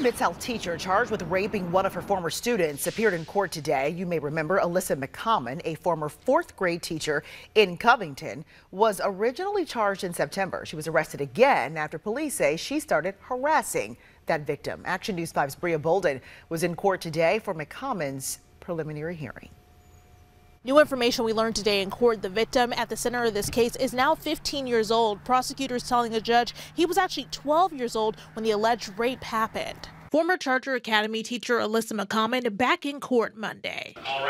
former Mid-South teacher charged with raping one of her former students appeared in court today. You may remember Alyssa McCommon, a former fourth grade teacher in Covington, was originally charged in September. She was arrested again after police say she started harassing that victim. Action News 5's Bria Bolden was in court today for McCommon's preliminary hearing. New information we learned today in court. The victim at the center of this case is now 15 years old. Prosecutors telling a judge he was actually 12 years old when the alleged rape happened. Former Charter Academy teacher Alyssa McCommon back in court Monday. All.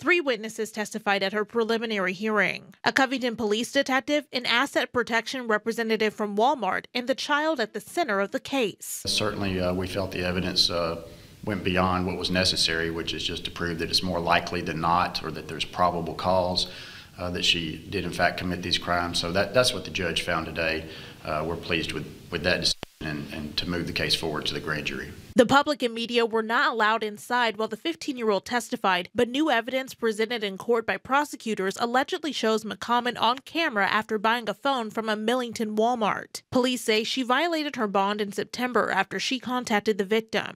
Three witnesses testified at her preliminary hearing. A Covington police detective, an asset protection representative from Walmart, and the child at the center of the case. Certainly, uh, we felt the evidence uh, went beyond what was necessary, which is just to prove that it's more likely than not, or that there's probable cause uh, that she did in fact commit these crimes. So that, that's what the judge found today. Uh, we're pleased with, with that decision and, and to move the case forward to the grand jury. The public and media were not allowed inside while the 15 year old testified, but new evidence presented in court by prosecutors allegedly shows McCommon on camera after buying a phone from a Millington Walmart. Police say she violated her bond in September after she contacted the victim.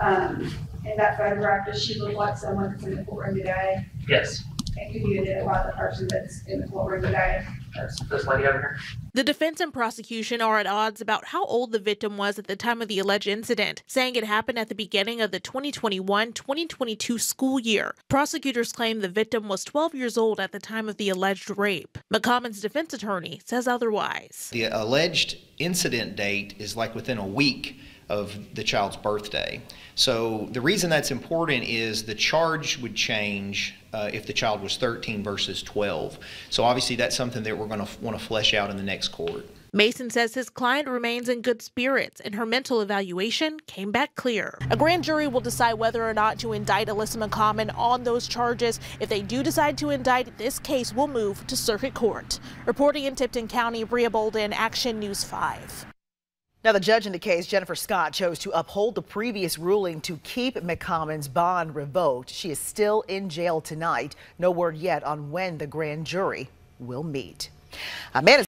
Um, in that photograph, does she look like someone that's in the courtroom today? Yes. And could you identify the person that's in the courtroom today? That's this lady over here. The defense and prosecution are at odds about how old the victim was at the time of the alleged incident, saying it happened at the beginning of the 2021 2022 school year. Prosecutors claim the victim was 12 years old at the time of the alleged rape. McCommon's defense attorney says otherwise. The alleged incident date is like within a week of the child's birthday. So the reason that's important is the charge would change uh, if the child was 13 versus 12. So obviously that's something that we're going to want to flesh out in the next court. Mason says his client remains in good spirits and her mental evaluation came back clear. A grand jury will decide whether or not to indict Alyssa McCommon on those charges. If they do decide to indict, this case will move to circuit court. Reporting in Tipton County, Bria Bolden, Action News 5. Now, the judge in the case, Jennifer Scott, chose to uphold the previous ruling to keep McCommon's bond revoked. She is still in jail tonight. No word yet on when the grand jury will meet. A man